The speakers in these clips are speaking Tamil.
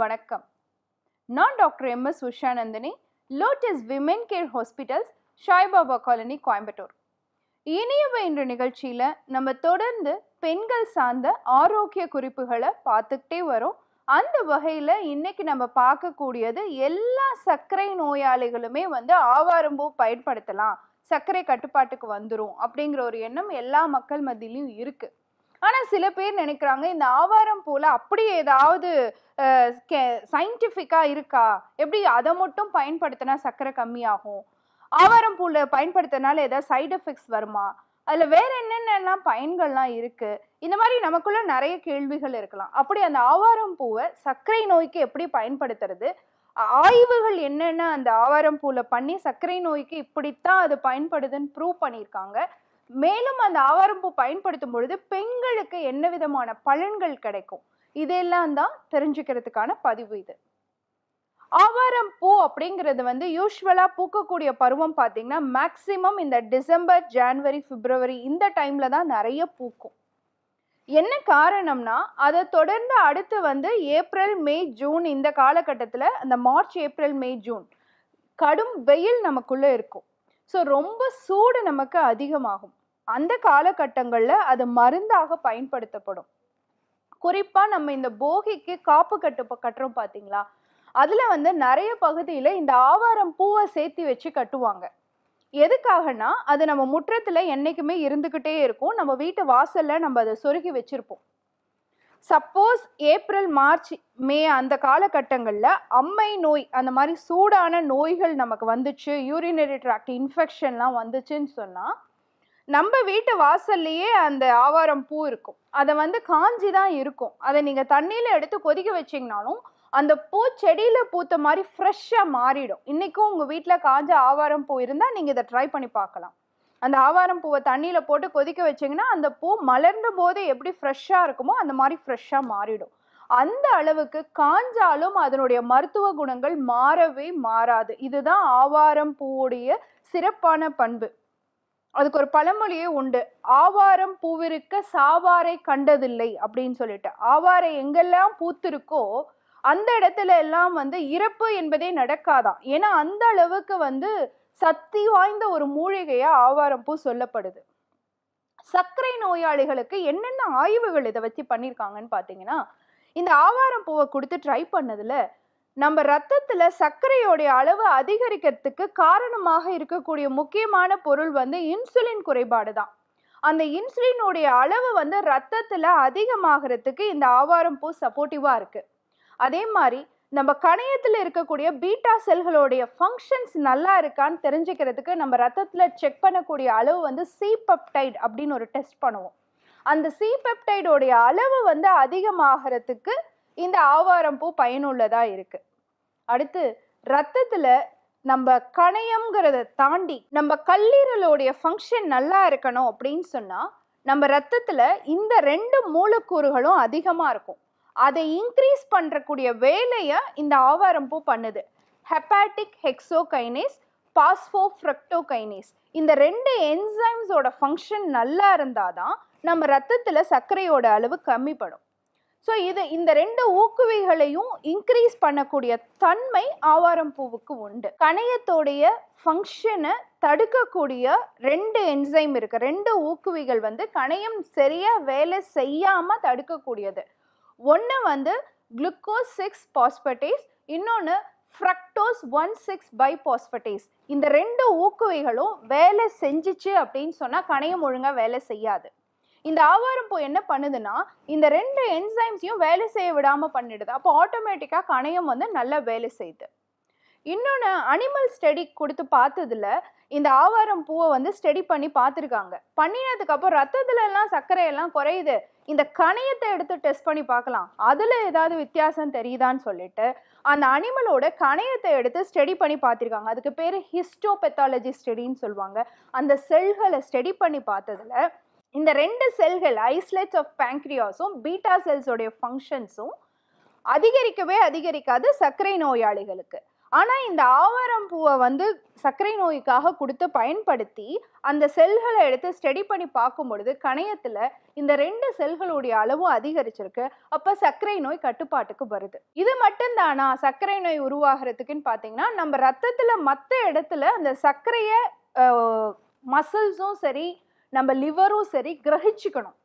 வணக்கம். நான் doctor M. S. Ushanandini lotus women care hospitals Saibaba colony Coimbatore. இனியவ என்ற நிகழ்ச்சியில் நம்ம தொடர்ந்து பெண்கள் சார்ந்த ஆரோக்கிய குறிப்புகளை பார்த்துக்கிட்டே வரோம். அந்த வகையில் இன்னைக்கு நம்ம பார்க்கக்கூடியது எல்லா சர்க்கரை நோயாளிகளுமே வந்து ஆவாரம்பூ பயன்படுத்தலாம். சர்க்கரை கட்டுப்பாட்டுக்கு வந்துடும் அப்படிங்கிற ஒரு எண்ணம் எல்லா மக்கள் மத்தியிலையும் இருக்குது ஆனால் சில பேர் நினைக்கிறாங்க இந்த ஆவாரம் பூல அப்படி ஏதாவது சயின்டிஃபிக்காக இருக்கா? எப்படி அதை மட்டும் பயன்படுத்தினா சர்க்கரை கம்மியாகும்? ஆவாரம் பூல பயன்படுத்தினால ஏதாவது சைடு எஃபெக்ட்ஸ் வருமா? அதில் வேற என்னென்னலாம் பயன்கள்லாம் இருக்கு? இந்த மாதிரி நமக்குள்ள நிறைய கேள்விகள் இருக்கலாம். அப்படி அந்த ஆவாரம் பூவை சர்க்கரை நோய்க்கு எப்படி பயன்படுத்துறது? ஆய்வுகள் என்னென்ன அந்த ஆவாரம் பூவில் பண்ணி சர்க்கரை நோய்க்கு இப்படித்தான் அது பயன்படுதுன்னு ப்ரூவ் பண்ணியிருக்காங்க. மேலும் அந்த ஆவாரம்பூ பயன்படுத்தும் பொழுது பெண்களுக்கு என்ன விதமான பலன்கள் கிடைக்கும்? இதெல்லாம் தான் தெரிஞ்சுக்கிறதுக்கான பதிவு இது. ஆவாரம் பூ அப்படிங்கிறது வந்து யூஸ்வலாக பூக்கக்கூடிய பருவம் பார்த்தீங்கன்னா மேக்சிமம் இந்த டிசம்பர் ஜான்வரி பிப்ரவரி இந்த டைமில் தான் நிறைய பூக்கும். என்ன காரணம்னா அதை தொடர்ந்து அடுத்து வந்து ஏப்ரல் மே ஜூன் இந்த காலகட்டத்தில் அந்த மார்ச் ஏப்ரல் மே ஜூன் கடும் வெயில் நமக்குள்ளே இருக்கும். ஸோ ரொம்ப சூடு நமக்கு அதிகமாகும். அந்த காலகட்டங்களில் அது மருந்தாக பயன்படுத்தப்படும். குறிப்பாக நம்ம இந்த போகிக்கு காப்பு கட்டு ப- கட்டுறோம் பார்த்தீங்களா அதில் வந்து நிறைய பகுதியில் இந்த ஆவாரம் பூவை சேர்த்து வச்சு கட்டுவாங்க. எதுக்காகனா அது நம்ம முற்றத்தில் என்றைக்குமே இருந்துக்கிட்டே இருக்கும். நம்ம வீட்டு வாசலில் நம்ம அதை சொருகி வச்சுருப்போம். சப்போஸ் ஏப்ரல் மார்ச் மே அந்த காலகட்டங்களில் அம்மை நோய் அந்த மாதிரி சூடான நோய்கள் நமக்கு வந்துச்சு யூரினரி ட்ராக்ட் இன்ஃபெக்ஷன்லாம் வந்துச்சுன்னு சொன்னால் நம்ம வீட்டு வாசல்லையே அந்த ஆவாரம் பூ இருக்கும். அதை வந்து காஞ்சி தான் இருக்கும். அதை நீங்கள் தண்ணியில் எடுத்து கொதிக்க வச்சிங்கனாலும் அந்த பூ செடியில் பூத்த மாதிரி ஃப்ரெஷ்ஷாக மாறிடும். இன்றைக்கும் உங்கள் வீட்டில் காஞ்ச ஆவாரம் பூ இருந்தால் நீங்கள் இதை ட்ரை பண்ணி பார்க்கலாம். அந்த ஆவாரம் பூவை தண்ணியில் போட்டு கொதிக்க வச்சிங்கன்னா அந்த பூ மலர்ந்த போது எப்படி ஃப்ரெஷ்ஷாக இருக்குமோ அந்த மாதிரி ஃப்ரெஷ்ஷாக மாறிடும். அந்த அளவுக்கு காஞ்சாலும் அதனுடைய மருத்துவ குணங்கள் மாறவே மாறாது. இதுதான் ஆவாரம் பூவுடைய சிறப்பான பண்பு. அதுக்கு ஒரு பழமொழியே உண்டு. ஆவாரம் பூவிருக்க சாவாரை கண்டதில்லை அப்படின்னு சொல்லிட்டு. ஆவாரை எங்கெல்லாம் பூத்திருக்கோ அந்த இடத்துல எல்லாம் வந்து இறப்பு என்பதே நடக்காதாம் ஏன்னா அந்த அளவுக்கு வந்து சக்தி வாய்ந்த ஒரு மூலிகையா ஆவாரம் பூ சொல்லப்படுது. சர்க்கரை நோயாளிகளுக்கு என்னென்ன ஆய்வுகள் இதை வச்சு பண்ணியிருக்காங்கன்னு பார்த்தீங்கன்னா இந்த ஆவாரம் பூவை கொடுத்து ட்ரை பண்ணதில் நம்ம ரத்தத்தில் சர்க்கரையோடைய அளவு அதிகரிக்கிறதுக்கு காரணமாக இருக்கக்கூடிய முக்கியமான பொருள் வந்து இன்சுலின் குறைபாடு தான். அந்த இன்சுலினுடைய அளவு வந்து ரத்தத்தில் அதிகமாகிறதுக்கு இந்த ஆவாரம் பூ சப்போர்ட்டிவாக இருக்குது அதே மாதிரி நம்ம கணையத்தில் இருக்கக்கூடிய பீட்டா செல்களுடைய ஃபங்க்ஷன்ஸ் நல்லா இருக்கான்னு தெரிஞ்சுக்கிறதுக்கு நம்ம ரத்தத்தில் செக் பண்ணக்கூடிய அளவு வந்து சி பெப்டைட் அப்படின்னு ஒரு டெஸ்ட் பண்ணுவோம். அந்த சி பெப்டைடோடைய அளவு வந்து அதிகமாகிறதுக்கு இந்த ஆவாரம் பூ பயனுள்ளதாக இருக்குது அடுத்து ரத்தத்தில் நம்ம கணையம்ங்கிறத தாண்டி நம்ம கல்லீரலோடைய ஃபங்க்ஷன் நல்லா இருக்கணும் அப்படின்னு சொன்னால் நம்ம ரத்தத்தில் இந்த ரெண்டு மூலக்கூறுகளும் அதிகமாக இருக்கும். அதை இன்க்ரீஸ் பண்ணுறக்கூடிய வேலையை இந்த ஆவாரம் பூ பண்ணுது. ஹெப்பாட்டிக் ஹெக்ஸோகைனேஸ் பாஸ்போஃப்ரக்டோகைனேஸ் இந்த ரெண்டு என்சைம்ஸோட ஃபங்க்ஷன் நல்லா இருந்தால் தான் நம்ம ரத்தத்தில் சர்க்கரையோட அளவு கம்மிப்படும். ஸோ இது இந்த ரெண்டு ஊக்குவிகளையும் இன்க்ரீஸ் பண்ணக்கூடிய தன்மை ஆவாரம் பூவுக்கு உண்டு. கணையத்தோடைய ஃபங்க்ஷனை தடுக்கக்கூடிய ரெண்டு என்சைம் இருக்குது ரெண்டு ஊக்குவிகள் வந்து கணையம் சரியாக வேலை செய்யாமல் தடுக்கக்கூடியது. ஒன்று வந்து குளுக்கோஸ் சிக்ஸ் பாஸ்பட்டேஸ் இன்னொன்று fructose one six bi phosphatase இந்த ரெண்டு ஊக்குவிகளும் வேலை செஞ்சுச்சு அப்படின்னு சொன்னால் கணையம் ஒழுங்காக வேலை செய்யாது. இந்த ஆவாரம் பூ என்ன பண்ணுதுன்னா இந்த ரெண்டு என்சைம்ஸையும் வேலை செய்ய விடாமல் பண்ணிடுது. அப்போ ஆட்டோமேட்டிக்காக கணையம் வந்து நல்லா வேலை செய்யுது இன்னொன்று அனிமல் ஸ்டடி கொடுத்து பார்த்ததுல இந்த ஆவாரம் பூவை வந்து ஸ்டடி பண்ணி பார்த்துருக்காங்க. பண்ணினதுக்கு அப்புறம் ரத்தத்துல எல்லாம் சர்க்கரை எல்லாம் குறையுது. இந்த கணையத்தை எடுத்து டெஸ்ட் பண்ணி பார்க்கலாம். அதுல ஏதாவது வித்தியாசம் தெரியுதான்னு சொல்லிட்டு அந்த அனிமலோட கணையத்தை எடுத்து ஸ்டடி பண்ணி பார்த்துருக்காங்க. அதுக்கு பேர் ஹிஸ்டோபெத்தாலஜி ஸ்டடின்னு சொல்லுவாங்க. அந்த செல்களை ஸ்டடி பண்ணி பார்த்ததுல இந்த ரெண்டு செல்கள் ஐஸ்லெட்ஸ் ஆஃப் பேங்க்ரியாஸும் பீட்டா செல்ஸோடைய ஃபங்க்ஷன்ஸும் அதிகரிக்கவே அதிகரிக்காது சர்க்கரை நோயாளிகளுக்கு. ஆனா இந்த ஆவாரம் பூவை வந்து சர்க்கரை நோய்க்காக கொடுத்து பயன்படுத்தி அந்த செல்களை எடுத்து ஸ்டடி பண்ணி பார்க்கும் பொழுது கணையத்துல இந்த ரெண்டு செல்களுடைய அளவும் அதிகரிச்சிருக்கு. அப்ப சர்க்கரை நோய் கட்டுப்பாட்டுக்கு வருது. இது மட்டும்தானா? சர்க்கரை நோய் உருவாகிறதுக்குன்னு பாத்தீங்கன்னா நம்ம ரத்தத்துல மத்த இடத்துல அந்த சர்க்கரைய மசில்ஸும் சரி நம்ம லிவரும் சரி கிரகிச்சுக்கணும்.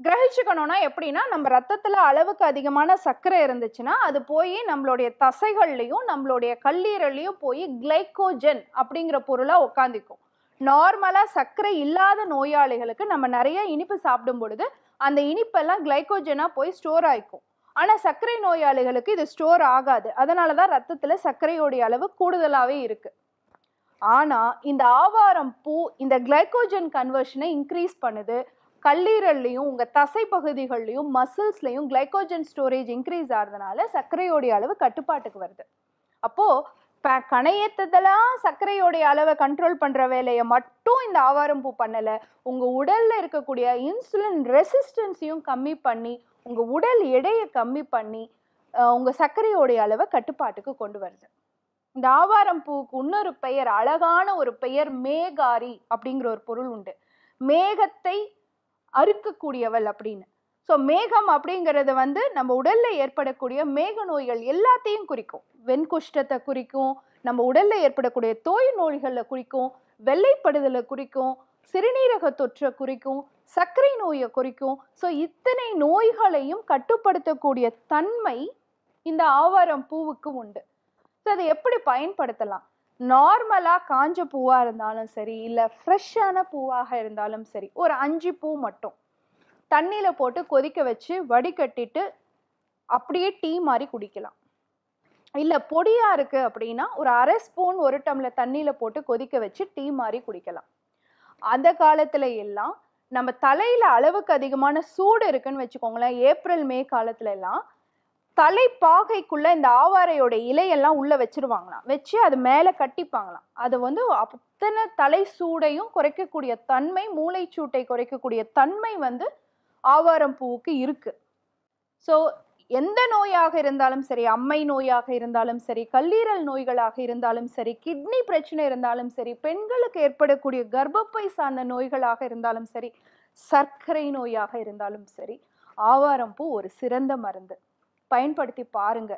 கிரகிச்சுக்கணும்னா எப்படின்னா நம்ம ரத்தத்தில் அளவுக்கு அதிகமான சர்க்கரை இருந்துச்சுன்னா அது போய் நம்மளுடைய தசைகள்லையும் நம்மளுடைய கல்லீரல்லையும் போய் கிளைக்கோஜன் அப்படிங்கிற பொருளாக உட்காந்துக்கும் நார்மலாக சர்க்கரை இல்லாத நோயாளிகளுக்கு நம்ம நிறைய இனிப்பு சாப்பிடும் பொழுது அந்த இனிப்பெல்லாம் கிளைக்கோஜனாக போய் ஸ்டோர் ஆகிக்கும் ஆனால் சர்க்கரை நோயாளிகளுக்கு இது ஸ்டோர் ஆகாது. அதனாலதான் ரத்தத்தில் சர்க்கரையோடைய அளவு கூடுதலாகவே இருக்குது ஆனால் இந்த ஆவாரம் பூ இந்த கிளைக்கோஜன் கன்வர்ஷனை இன்க்ரீஸ் பண்ணுது. கல்லீரல்லையும் உங்கள் தசை பகுதிகள்லையும் மசில்ஸ்லையும் கிளைக்கோஜன் ஸ்டோரேஜ் இன்க்ரீஸ் ஆகிறதுனால சர்க்கரையோடைய அளவு கட்டுப்பாட்டுக்கு வருது. அப்போது ப- கணையத்ததெல்லாம் சர்க்கரையோடைய அளவை கண்ட்ரோல் பண்ணுற வேலையை மட்டும் இந்த ஆவாரம் பூ உங்கள் உடலில் இருக்கக்கூடிய இன்சுலின் ரெசிஸ்டன்ஸையும் கம்மி பண்ணி உங்கள் உடல் எடையை கம்மி பண்ணி உங்கள் சர்க்கரையோடைய அளவை கட்டுப்பாட்டுக்கு கொண்டு வருது. இந்த ஆவாரம் பூவுக்கு இன்னொரு பெயர் அழகான ஒரு பெயர் மேகாரி அப்படிங்கிற ஒரு பொருள் உண்டு. மேகத்தை அறுக்கக்கூடியவள் அப்படின்னு. ஸோ மேகம் அப்படிங்கிறது வந்து நம்ம உடலில் ஏற்படக்கூடிய மேக நோய்கள் எல்லாத்தையும் குறிக்கும். வெண்குஷ்டத்தை குறிக்கும் நம்ம உடலில் ஏற்படக்கூடிய தோய் நோய்களை குறிக்கும் வெள்ளைப்படுதலை குறிக்கும் சிறுநீரக தொற்றை குறிக்கும் சர்க்கரை நோயை குறிக்கும். ஸோ இத்தனை நோய்களையும் கட்டுப்படுத்தக்கூடிய தன்மை இந்த ஆவாரம் பூவுக்கு உண்டு. ஸோ அதை எப்படி பயன்படுத்தலாம்? நார்மலாக காஞ்ச பூவாக இருந்தாலும் சரி இல்லை ஃப்ரெஷ்ஷான பூவாக இருந்தாலும் சரி ஒரு அஞ்சு பூ மட்டும் தண்ணியில் போட்டு கொதிக்க வச்சு வடிகட்டிட்டு அப்படியே டீ மாதிரி குடிக்கலாம். இல்லை பொடியாக இருக்குது அப்படின்னா ஒரு அரை ஸ்பூன் ஒரு டம்ளர் தண்ணியில் போட்டு கொதிக்க வச்சு டீ மாதிரி குடிக்கலாம். அந்த காலத்தில் எல்லாம் நம்ம தலையில் அளவுக்கு அதிகமான சூடு இருக்குன்னு வச்சுக்கோங்களேன் ஏப்ரல் மே காலத்துல எல்லாம் தலைப்பாகைக்குள்ள இந்த ஆவாரையோட இலையெல்லாம் உள்ள வச்சிருவாங்களாம். வச்சு அது மேல கட்டிப்பாங்களாம். அது வந்து அத்தனை தலை சூடையும் குறைக்கக்கூடிய தன்மை மூளைச்சூட்டை குறைக்கக்கூடிய தன்மை வந்து ஆவாரம் பூவுக்கு இருக்கு. ஸோ எந்த நோயாக இருந்தாலும் சரி அம்மை நோயாக இருந்தாலும் சரி கல்லீரல் நோய்களாக இருந்தாலும் சரி கிட்னி பிரச்சனை இருந்தாலும் சரி பெண்களுக்கு ஏற்படக்கூடிய கர்ப்பப்பை சார்ந்த நோய்களாக இருந்தாலும் சரி சர்க்கரை நோயாக இருந்தாலும் சரி ஆவாரம் பூ ஒரு சிறந்த மருந்து. பயன்படுத்தி பாருங்க.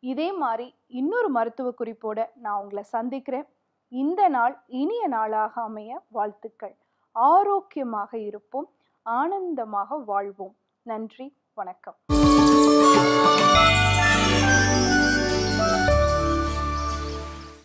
இதே மாதிரி இன்னொரு மருத்துவ குறிப்போட நான் உங்களை சந்திக்கிறேன். இந்த நாள் இனிய நாளாக அமைய வாழ்த்துக்கள். ஆரோக்கியமாக இருப்போம் ஆனந்தமாக வாழ்வோம். நன்றி வணக்கம்.